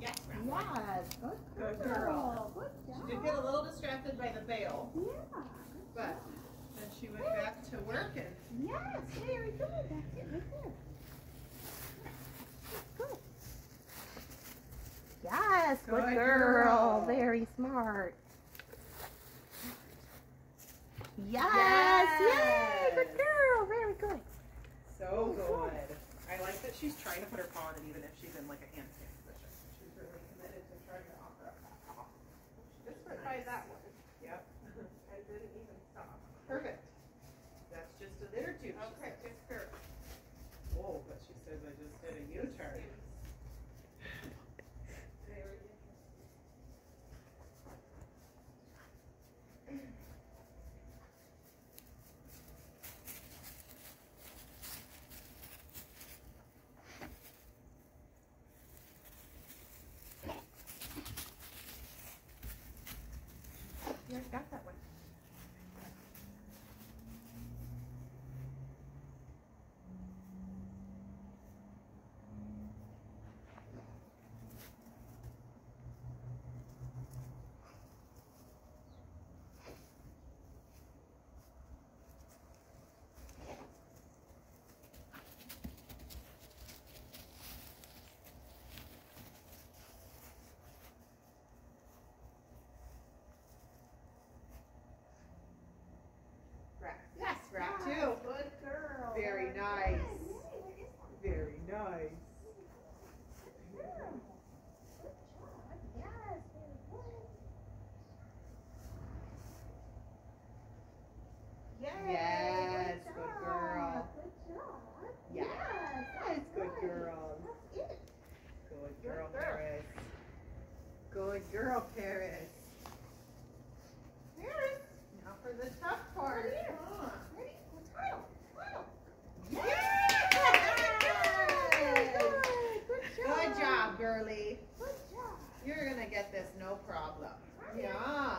Yes, good Good girl. Good She did get a little distracted by the bale, Yeah. but then she went back to work and Yes, very good. That's it right there. Good. Yes, good, Good girl. girl. Very smart. Yes, Yes. yay, good girl. Very good. so good. I like that she's trying to put her paw in it even if she's in like a handstand position. She's really committed to trying to offer up that paw. She just tried that one. Yep. Even stop. Perfect. That's just a there too. Okay, just her. Oh, but she says I just did a U-turn. Very You already got that one. Rat. Yes, rat too. Good girl. Very nice. Very nice. Yes, very good. Yes, good good job. girl. Good job. Yes, that's good girl. That's it. Good girl, Paris. Good girl, Paris. Paris, now for the tough part. Right. Come. Ready? Go tile. Tile. Yes! Good, good Good job, girlie. Good job. You're gonna get this no problem. Yeah.